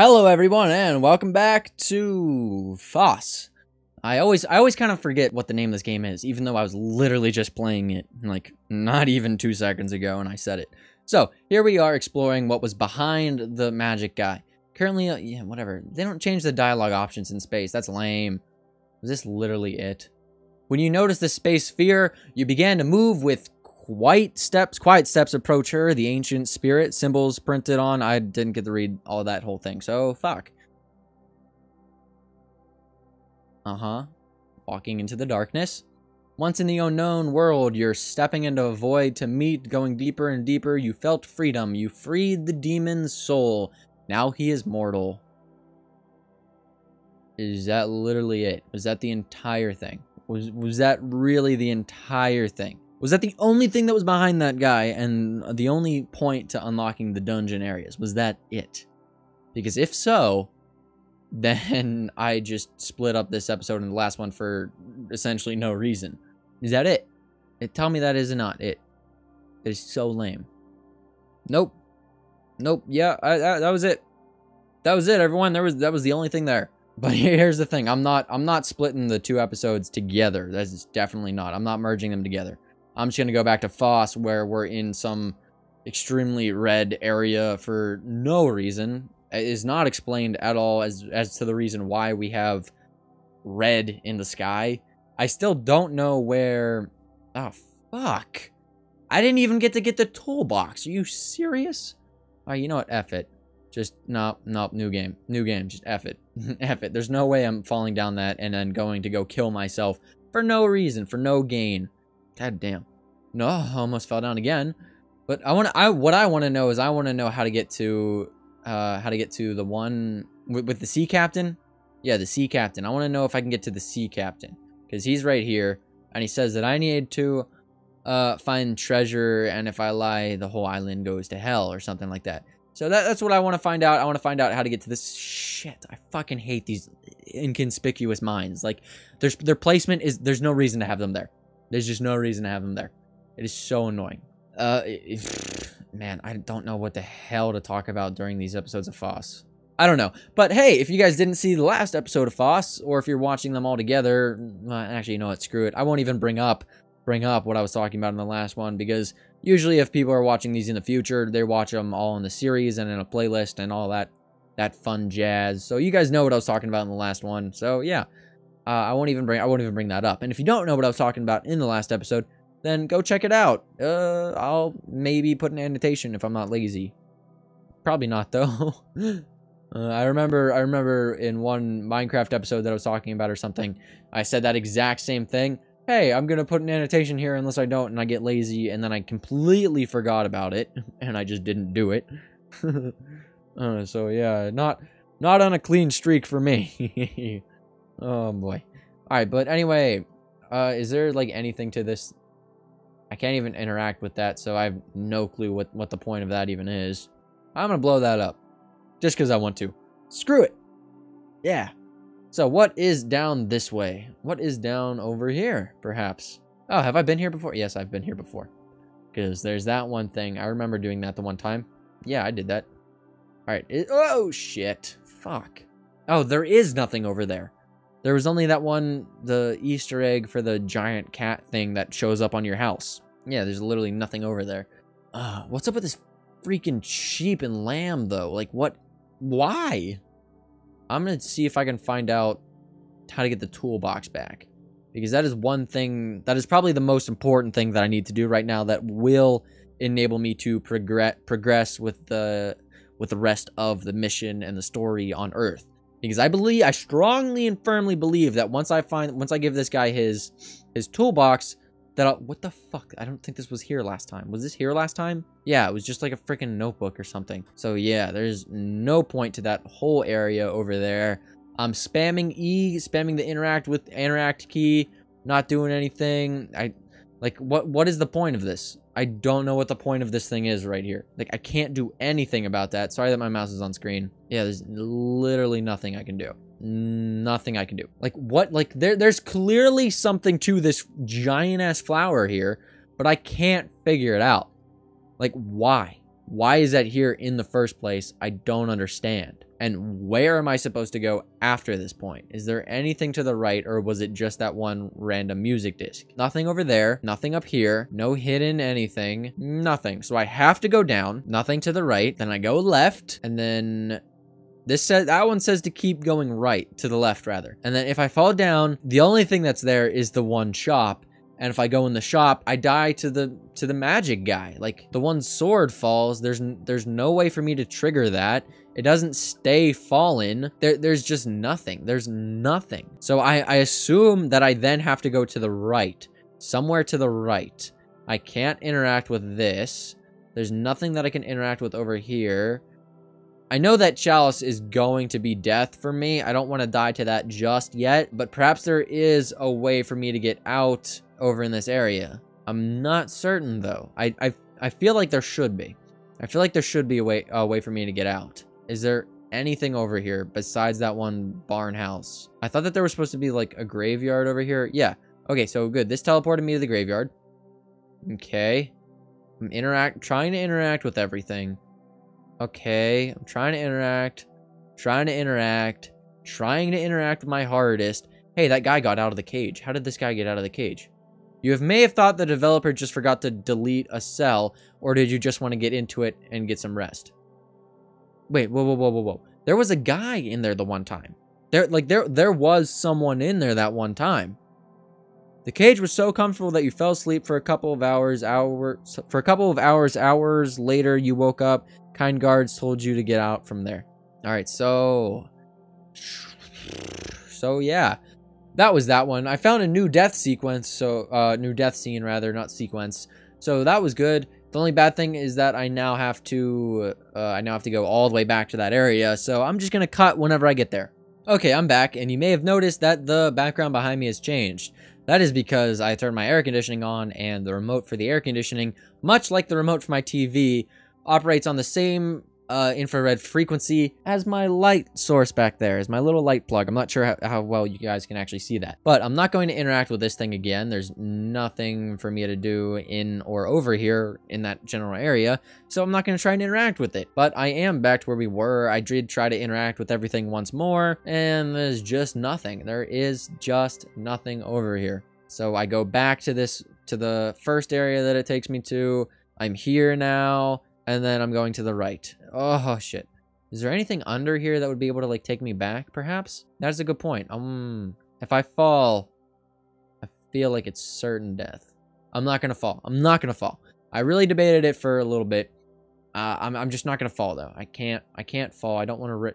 Hello everyone and welcome back to FOS. I always I always kind of forget what the name of this game is, even though I was literally just playing it like not even two seconds ago and I said it. So here we are exploring what was behind the magic guy. Currently, uh, yeah, whatever. They don't change the dialogue options in space. That's lame. Was this literally it? When you notice the space sphere, you began to move with quiet steps, quiet steps approach her, the ancient spirit, symbols printed on. I didn't get to read all that whole thing, so fuck. Uh-huh. Walking into the darkness. Once in the unknown world, you're stepping into a void to meet, going deeper and deeper. You felt freedom. You freed the demon's soul. Now he is mortal. Is that literally it? Was that the entire thing? Was was that really the entire thing? Was that the only thing that was behind that guy and the only point to unlocking the dungeon areas? Was that it? Because if so, then I just split up this episode and the last one for essentially no reason. Is that it? it tell me that is not it. It is so lame. Nope. Nope. Yeah, I, I, that was it. That was it, everyone. There was that was the only thing there. But here's the thing: I'm not I'm not splitting the two episodes together. That's definitely not. I'm not merging them together. I'm just going to go back to FOS where we're in some extremely red area for no reason. It is not explained at all as, as to the reason why we have red in the sky. I still don't know where... Oh, fuck. I didn't even get to get the toolbox. Are you serious? Alright, you know what? F it. Just, no, no, new game. New game. Just F it. F it. There's no way I'm falling down that and then going to go kill myself for no reason, for no gain. God damn. No, I almost fell down again. But I want to. I what I want to know is I want to know how to get to uh how to get to the one with, with the sea captain. Yeah, the sea captain. I want to know if I can get to the sea captain because he's right here, and he says that I need to uh find treasure, and if I lie, the whole island goes to hell or something like that. So that, that's what I want to find out. I want to find out how to get to this shit. I fucking hate these inconspicuous mines. Like, there's their placement is there's no reason to have them there. There's just no reason to have them there. It is so annoying. Uh, it, man, I don't know what the hell to talk about during these episodes of FOS. I don't know. But hey, if you guys didn't see the last episode of FOS, or if you're watching them all together, well, actually, you know what, screw it. I won't even bring up bring up what I was talking about in the last one, because usually if people are watching these in the future, they watch them all in the series and in a playlist and all that that fun jazz. So you guys know what I was talking about in the last one. So yeah, uh, I won't even bring I won't even bring that up. And if you don't know what I was talking about in the last episode, then go check it out. Uh, I'll maybe put an annotation if I'm not lazy. Probably not though. uh, I remember I remember in one Minecraft episode that I was talking about or something, I said that exact same thing. Hey, I'm gonna put an annotation here unless I don't and I get lazy and then I completely forgot about it and I just didn't do it. uh, so yeah, not not on a clean streak for me. Oh boy. Alright, but anyway, uh, is there like anything to this I can't even interact with that, so I have no clue what, what the point of that even is. I'm to blow that up. Just because I want to. Screw it. Yeah. So what is down this way? What is down over here, perhaps? Oh, have I been here before? Yes, I've been here before. Because there's that one thing. I remember doing that the one time. Yeah, I did that. Alright. Oh, shit. Fuck. Oh, there is nothing over there. There was only that one, the Easter egg for the giant cat thing that shows up on your house. Yeah, there's literally nothing over there. Uh, what's up with this freaking sheep and lamb, though? Like, what? Why? I'm going to see if I can find out how to get the toolbox back. Because that is one thing, that is probably the most important thing that I need to do right now that will enable me to progress progress with the with the rest of the mission and the story on Earth because I believe I strongly and firmly believe that once I find once I give this guy his his toolbox that I'll, what the fuck? I don't think this was here last time. Was this here last time? Yeah it was just like a freaking notebook or something. So yeah there's no point to that whole area over there. I'm spamming E spamming the interact with interact key not doing anything. I like what what is the point of this I don't know what the point of this thing is right here. Like, I can't do anything about that. Sorry that my mouse is on screen. Yeah, there's literally nothing I can do. Nothing I can do. Like, what? Like, there, there's clearly something to this giant-ass flower here, but I can't figure it out. Like, why? Why is that here in the first place? I don't understand. And where am I supposed to go after this point? Is there anything to the right or was it just that one random music disc? Nothing over there, nothing up here, no hidden anything, nothing. So I have to go down, nothing to the right, then I go left, and then this says that one says to keep going right to the left rather. And then if I fall down, the only thing that's there is the one shop. And if I go in the shop, I die to the to the magic guy. Like the one sword falls, there's there's no way for me to trigger that. It doesn't stay fallen. There, there's just nothing. There's nothing. So I, I assume that I then have to go to the right. Somewhere to the right. I can't interact with this. There's nothing that I can interact with over here. I know that Chalice is going to be death for me. I don't want to die to that just yet, but perhaps there is a way for me to get out over in this area. I'm not certain though. I I, I feel like there should be. I feel like there should be a way a way for me to get out. Is there anything over here besides that one barn house? I thought that there was supposed to be like a graveyard over here. Yeah. Okay, so good. This teleported me to the graveyard. Okay. I'm interact trying to interact with everything. Okay, I'm trying to interact. Trying to interact. Trying to interact with my hardest. Hey, that guy got out of the cage. How did this guy get out of the cage? You have may have thought the developer just forgot to delete a cell, or did you just want to get into it and get some rest? Wait, whoa, whoa, whoa, whoa, whoa. There was a guy in there the one time. There, like, there, there was someone in there that one time. The cage was so comfortable that you fell asleep for a couple of hours, hours, for a couple of hours, hours later, you woke up. Kind guards told you to get out from there. All right, so, so yeah, that was that one. I found a new death sequence, so, uh, new death scene rather, not sequence. So that was good. The only bad thing is that I now have to, uh, I now have to go all the way back to that area, so I'm just gonna cut whenever I get there. Okay, I'm back, and you may have noticed that the background behind me has changed. That is because I turned my air conditioning on, and the remote for the air conditioning, much like the remote for my TV, operates on the same uh, infrared frequency as my light source back there, as my little light plug. I'm not sure how, how, well you guys can actually see that. But I'm not going to interact with this thing again. There's nothing for me to do in or over here in that general area. So I'm not going to try and interact with it. But I am back to where we were. I did try to interact with everything once more. And there's just nothing. There is just nothing over here. So I go back to this, to the first area that it takes me to. I'm here now and then I'm going to the right. Oh, shit. Is there anything under here that would be able to, like, take me back, perhaps? That's a good point. Um, if I fall, I feel like it's certain death. I'm not gonna fall. I'm not gonna fall. I really debated it for a little bit. Uh, I'm, I'm just not gonna fall, though. I can't, I can't fall. I don't want to.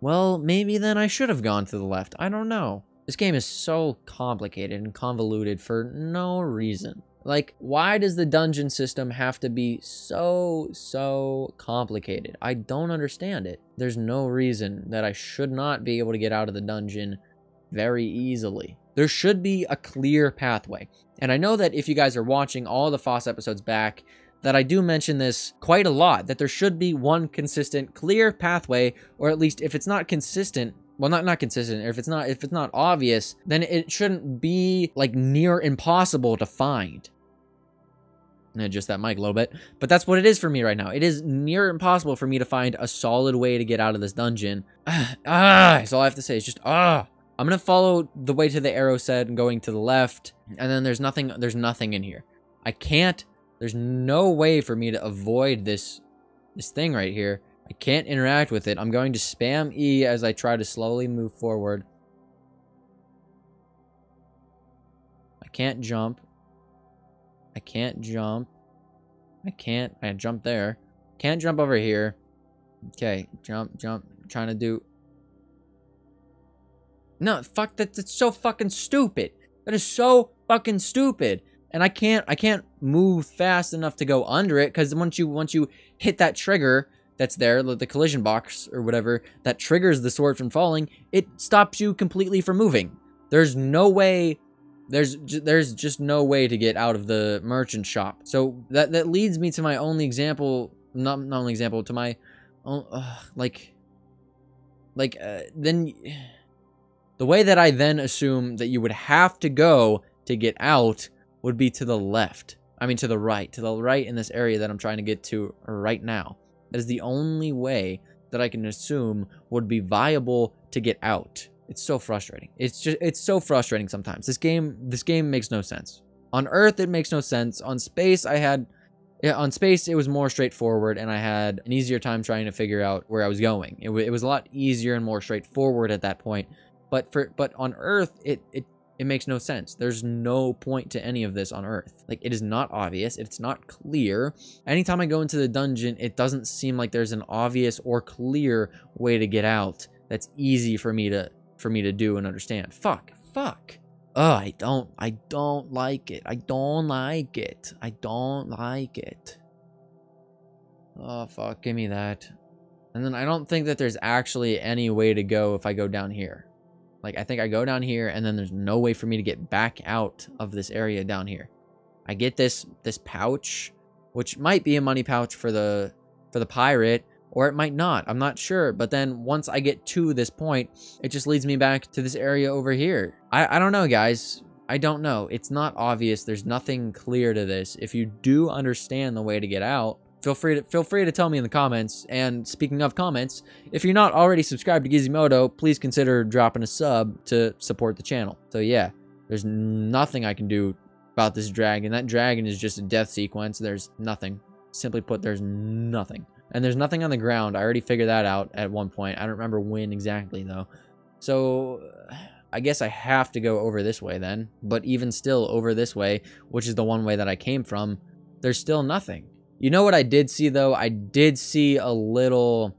Well, maybe then I should have gone to the left. I don't know. This game is so complicated and convoluted for no reason. Like, why does the dungeon system have to be so, so complicated? I don't understand it. There's no reason that I should not be able to get out of the dungeon very easily. There should be a clear pathway. And I know that if you guys are watching all the FOS episodes back, that I do mention this quite a lot, that there should be one consistent, clear pathway, or at least if it's not consistent, well not not consistent. If it's not if it's not obvious then it shouldn't be like near impossible to find. Just that mic a little bit. But that's what it is for me right now. It is near impossible for me to find a solid way to get out of this dungeon. Ah that's all i have to say. Is just ah. I'm gonna follow the way to the arrow said and going to the left and then there's nothing there's nothing in here. I can't there's no way for me to avoid this this thing right here I can't interact with it. I'm going to spam E as I try to slowly move forward. I can't jump. I can't jump. I can't. I jump there. Can't jump over here. Okay, jump, jump. I'm trying to do. No, fuck that. That's so fucking stupid. That is so fucking stupid. And I can't. I can't move fast enough to go under it because once you once you hit that trigger, that's there, the collision box or whatever, that triggers the sword from falling, it stops you completely from moving. There's no way, there's there's just no way to get out of the merchant shop. So that, that leads me to my only example, not, not only example, to my, uh, like, like, uh, then, the way that I then assume that you would have to go to get out would be to the left. I mean, to the right, to the right in this area that I'm trying to get to right now. That is the only way that I can assume would be viable to get out. It's so frustrating. It's just it's so frustrating sometimes. This game this game makes no sense. On Earth it makes no sense. On space I had yeah, on space it was more straightforward and I had an easier time trying to figure out where I was going. It, it was a lot easier and more straightforward at that point. But for but on Earth it it it makes no sense. There's no point to any of this on Earth. Like, it is not obvious. It's not clear. Anytime I go into the dungeon, it doesn't seem like there's an obvious or clear way to get out that's easy for me to for me to do and understand. Fuck. Fuck. Oh, I don't I don't like it. I don't like it. I don't like it. Oh fuck, give me that. And then I don't think that there's actually any way to go if I go down here. Like, I think I go down here, and then there's no way for me to get back out of this area down here. I get this this pouch, which might be a money pouch for the for the pirate, or it might not. I'm not sure. But then once I get to this point, it just leads me back to this area over here. I, I don't know, guys. I don't know. It's not obvious. There's nothing clear to this. If you do understand the way to get out, feel free to feel free to tell me in the comments. And speaking of comments, if you're not already subscribed to Gizzymoto, please consider dropping a sub to support the channel. So yeah, there's nothing I can do about this dragon. That dragon is just a death sequence. There's nothing. Simply put, there's nothing. And there's nothing on the ground. I already figured that out at one point. I don't remember when exactly though. So I guess I have to go over this way then. But even still over this way, which is the one way that I came from, there's still nothing. You know what I did see though? I did see a little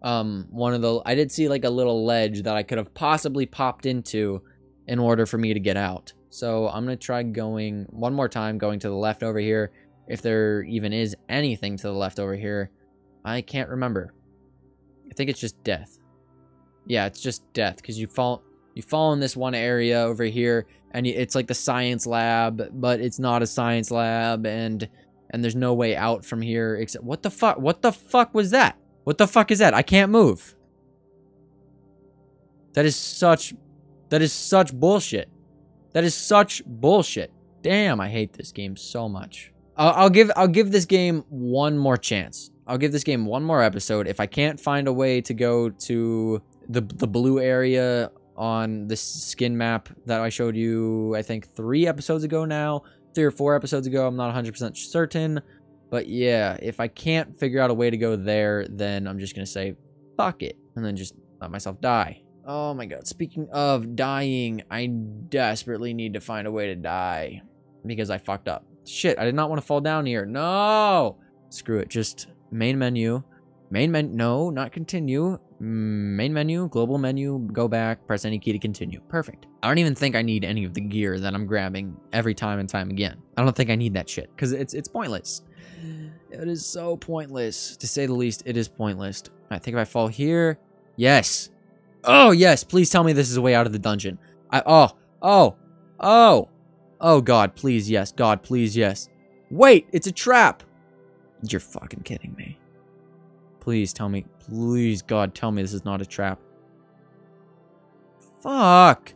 um one of the I did see like a little ledge that I could have possibly popped into in order for me to get out. So I'm going to try going one more time going to the left over here if there even is anything to the left over here. I can't remember. I think it's just death. Yeah, it's just death because you fall you fall in this one area over here and it's like the science lab, but it's not a science lab and and there's no way out from here except what the fuck what the fuck was that? What the fuck is that? I can't move. That is such that is such bullshit. That is such bullshit. Damn i hate this game so much. I'll, I'll give i'll give this game one more chance. I'll give this game one more episode. If i can't find a way to go to the the blue area on the skin map that i showed you i think three episodes ago now three or four episodes ago. I'm not 100% certain. But yeah, if I can't figure out a way to go there, then I'm just going to say, fuck it. And then just let myself die. Oh my god. Speaking of dying, I desperately need to find a way to die. Because I fucked up. Shit, I did not want to fall down here. No! Screw it. Just main menu. Main menu. No, not continue. Main menu, global menu, go back, press any key to continue. Perfect. I don't even think I need any of the gear that I'm grabbing every time and time again. I don't think I need that shit because it's it's pointless. It is so pointless. To say the least, it is pointless. I think if I fall here, yes. Oh, yes. Please tell me this is a way out of the dungeon. I, oh, oh, oh, oh, God, please, yes. God, please, yes. Wait, it's a trap. You're fucking kidding me. Please tell me. Please, God, tell me this is not a trap. Fuck.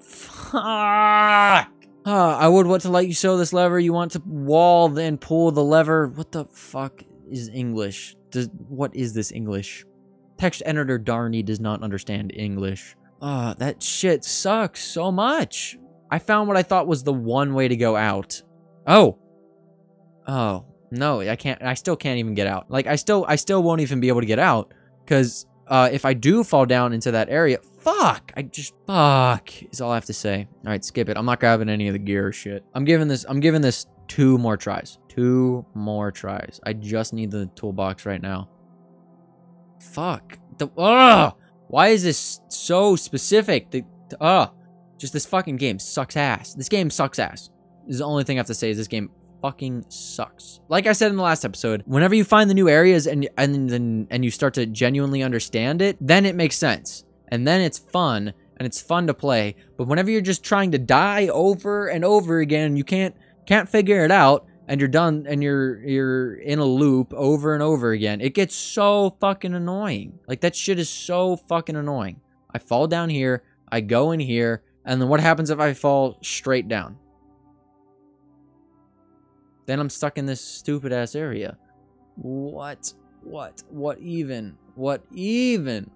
Fuck. Uh, I would want to let you show this lever. You want to wall, then pull the lever. What the fuck is English? Does, what is this English? Text editor Darny does not understand English. Ah, uh, that shit sucks so much. I found what I thought was the one way to go out. Oh. Oh. No, I can't. I still can't even get out. Like, I still, I still won't even be able to get out. Because uh, if I do fall down into that area, fuck. I just, fuck is all I have to say. All right, skip it. I'm not grabbing any of the gear shit. I'm giving this, I'm giving this two more tries. Two more tries. I just need the toolbox right now. Fuck. The, ugh. Why is this so specific? The, ugh. Just this fucking game sucks ass. This game sucks ass. This is the only thing I have to say is this game fucking sucks. Like I said in the last episode, whenever you find the new areas and and then and you start to genuinely understand it, then it makes sense. And then it's fun and it's fun to play. But whenever you're just trying to die over and over again, you can't can't figure it out and you're done and you're you're in a loop over and over again. It gets so fucking annoying. Like that shit is so fucking annoying. I fall down here, I go in here, and then what happens if I fall straight down? Then I'm stuck in this stupid ass area. What? What? What even? What even?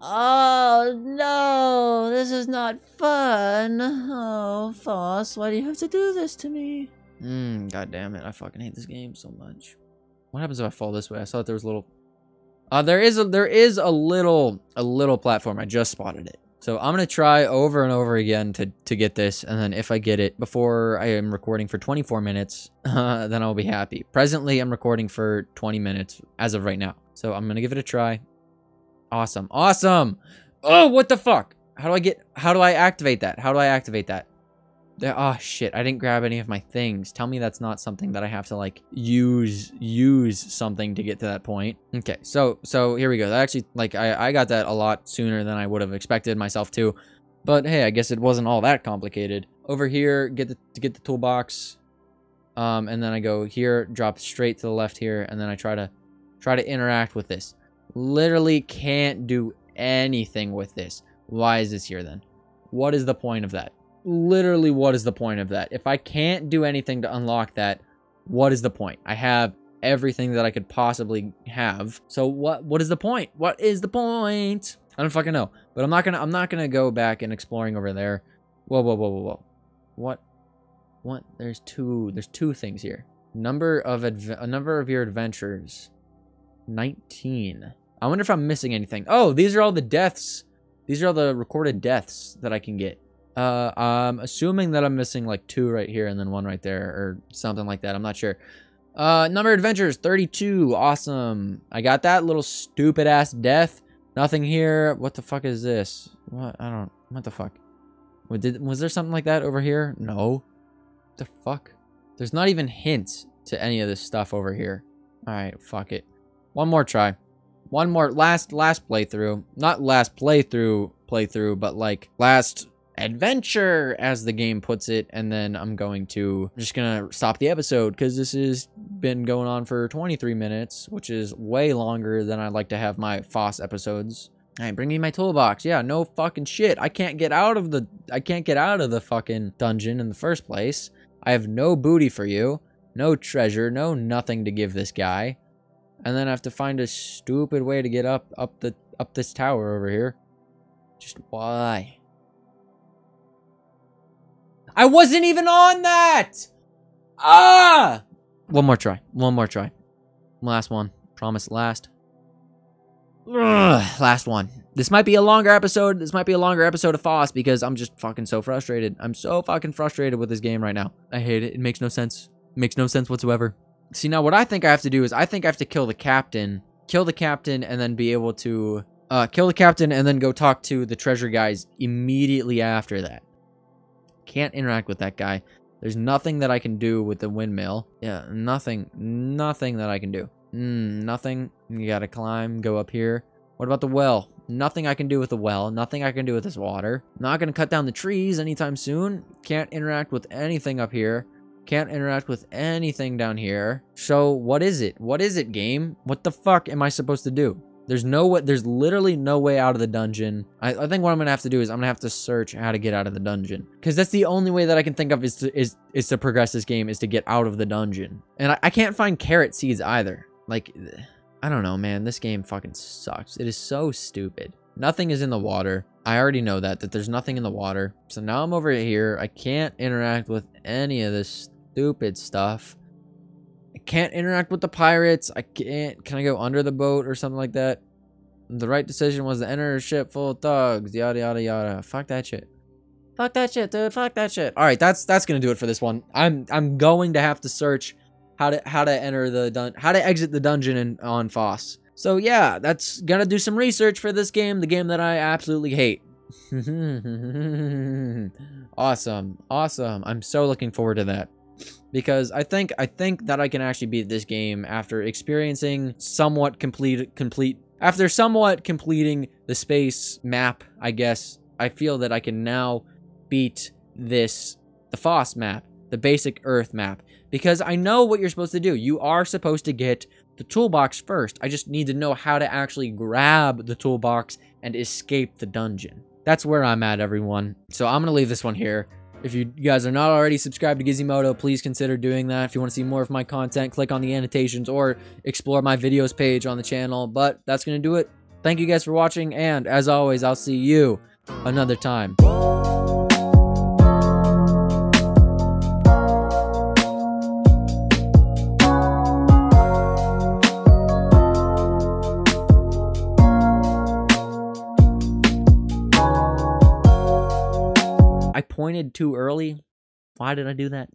Oh no, this is not fun. Oh, FOS, why do you have to do this to me? Mmm, god damn it, I fucking hate this game so much. What happens if I fall this way? I saw that there was a little... Uh, there is a, there is a little, a little platform. I just spotted it. So I'm going to try over and over again to, to get this. And then if I get it before I am recording for 24 minutes, uh, then I'll be happy. Presently, I'm recording for 20 minutes as of right now. So I'm going to give it a try. Awesome. Awesome. Oh, what the fuck? How do I get, how do I activate that? How do I activate that? Oh shit, I didn't grab any of my things. Tell me that's not something that I have to like use, use something to get to that point. Okay, so, so here we go. That actually, like, I, I got that a lot sooner than I would have expected myself to. But hey, I guess it wasn't all that complicated. Over here, get the, to get the toolbox. Um, and then I go here, drop straight to the left here, and then I try to, try to interact with this. Literally can't do anything with this. Why is this here then? What is the point of that? Literally, what is the point of that? If I can't do anything to unlock that, what is the point? I have everything that I could possibly have. So what what is the point? What is the point? I don't fucking know. But I'm not gonna I'm not gonna go back and exploring over there. Whoa, whoa, whoa, whoa, whoa. What? What? There's two there's two things here. Number of a number of your adventures. 19. I wonder if I'm missing anything. Oh, these are all the deaths. These are all the recorded deaths that I can get. Uh, I'm assuming that I'm missing like two right here and then one right there or something like that. I'm not sure. Uh, number adventures, 32. Awesome. I got that little stupid ass death. Nothing here. What the fuck is this? What? I don't. What the fuck? What did? Was there something like that over here? No. What the fuck? There's not even hints to any of this stuff over here. All right. Fuck it. One more try. One more last last playthrough. Not last playthrough playthrough, but like last adventure as the game puts it and then i'm going to I'm just gonna stop the episode because this has been going on for 23 minutes which is way longer than i like to have my FOS episodes. All right bring me my toolbox. Yeah no fucking shit. I can't get out of the i can't get out of the fucking dungeon in the first place. I have no booty for you no treasure no nothing to give this guy. And then I have to find a stupid way to get up up the up this tower over here. Just why? I wasn't even on that! Ah! One more try. One more try. Last one. Promise last. Ugh, last one. This might be a longer episode. This might be a longer episode of FOS because I'm just fucking so frustrated. I'm so fucking frustrated with this game right now. I hate it. It makes no sense. It makes no sense whatsoever. See, now what I think I have to do is I think I have to kill the captain, kill the captain, and then be able to uh, kill the captain and then go talk to the treasure guys immediately after that. Can't interact with that guy. There's nothing that I can do with the windmill. Yeah, nothing, nothing that I can do. Mm, nothing. You gotta climb, go up here. What about the well? Nothing I can do with the well. Nothing I can do with this water. Not gonna cut down the trees anytime soon. Can't interact with anything up here. Can't interact with anything down here. So what is it? What is it, game? What the fuck am I supposed to do? There's no way, there's literally no way out of the dungeon. I, I think what I'm gonna have to do is I'm gonna have to search how to get out of the dungeon. Cause that's the only way that I can think of is to, is, is to progress this game is to get out of the dungeon. And I, I can't find carrot seeds either. Like, I don't know, man. This game fucking sucks. It is so stupid. Nothing is in the water. I already know that, that there's nothing in the water. So now I'm over here. I can't interact with any of this stupid stuff. Can't interact with the pirates. I can't. Can I go under the boat or something like that? The right decision was to enter a ship full of thugs. Yada yada yada. Fuck that shit. Fuck that shit, dude. Fuck that shit. All right, that's that's gonna do it for this one. I'm I'm going to have to search how to how to enter the dun how to exit the dungeon in, on FOS. So yeah, that's gonna do some research for this game, the game that I absolutely hate. awesome, awesome. I'm so looking forward to that because I think I think that I can actually beat this game after experiencing somewhat complete complete after somewhat completing the space map, I guess. I feel that I can now beat this the FOS map, the basic Earth map because I know what you're supposed to do. You are supposed to get the toolbox first. I just need to know how to actually grab the toolbox and escape the dungeon. That's where I'm at, everyone. So I'm going to leave this one here. If you guys are not already subscribed to Gizzymoto, please consider doing that. If you want to see more of my content, click on the annotations or explore my videos page on the channel. But that's going to do it. Thank you guys for watching, and as always, I'll see you another time. Too early. Why did I do that?